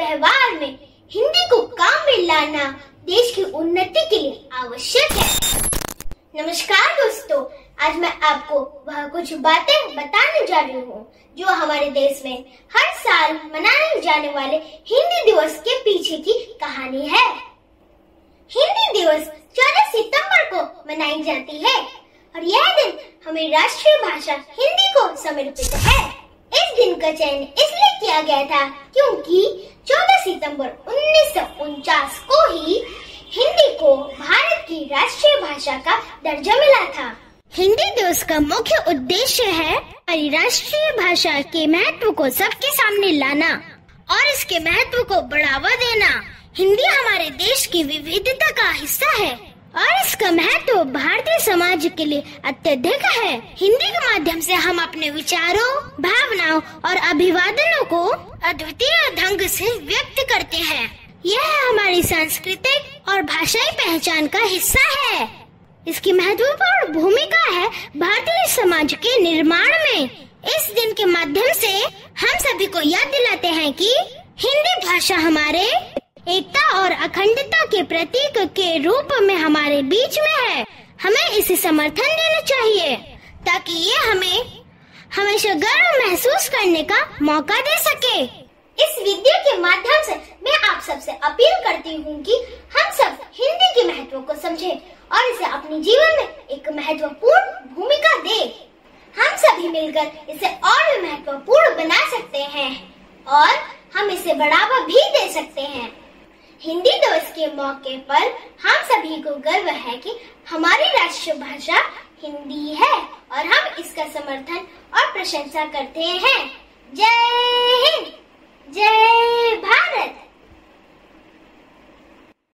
व्यवहार में हिंदी को काम में लाना देश की उन्नति के लिए आवश्यक है। नमस्कार दोस्तों, आज मैं आपको वह कुछ बातें बताने जा रही हूँ, जो हमारे देश में हर साल मनाए जाने वाले हिंदी दिवस के पीछे की कहानी है। हिंदी दिवस 14 सितंबर को मनाई जाती है, और यह दिन हमें राष्ट्रीय भाषा हिंदी को समर्पित है। इस दिन का चयन इसलिए किया गया था क्योंकि 14 सितंबर उन्नीस सौ उनचास को ही हिंदी को भारत की राष्ट्रीय भाषा का दर्जा मिला था। हिंदी दिवस का मुख्य उद्देश्य है राष्ट्रीय भाषा के महत्व को सबके सामने लाना और इसके महत्व को बढ़ावा देना। हिंदी हमारे देश की विविधता का हिस्सा है। और इसका महत्व भारतीय समाज के लिए अत्यधिक है। हिंदी के माध्यम से हम अपने विचारों, भावनाओं और अभिवादनों को अद्वितीय ढंग से व्यक्त करते हैं। यह हमारी सांस्कृतिक और भाषाई पहचान का हिस्सा है। इसकी महत्वपूर्ण भूमिका है भारतीय समाज के निर्माण में। इस दिन के माध्यम से हम सभी को याद दिलाते हैं कि हिंदी भाषा हमारे एकता और अखंडता के प्रतीक के रूप में हमारे बीच में है। हमें इसे समर्थन देना चाहिए, ताकि ये हमें हमेशा गर्व महसूस करने का मौका दे सके। इस वीडियो के माध्यम से मैं आप सबसे अपील करती हूँ कि हम सब हिंदी के महत्व को समझें और इसे अपने जीवन में एक महत्वपूर्ण भूमिका दे। हम सभी मिलकर इसे और भी महत्वपूर्ण बना सकते हैं और हम इसे बढ़ावा भी दे सकते हैं। हिंदी दिवस के मौके पर हम सभी को गर्व है कि हमारी राष्ट्रभाषा हिंदी है और हम इसका समर्थन और प्रशंसा करते हैं। जय हिंद!